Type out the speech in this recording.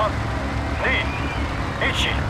321